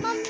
妈妈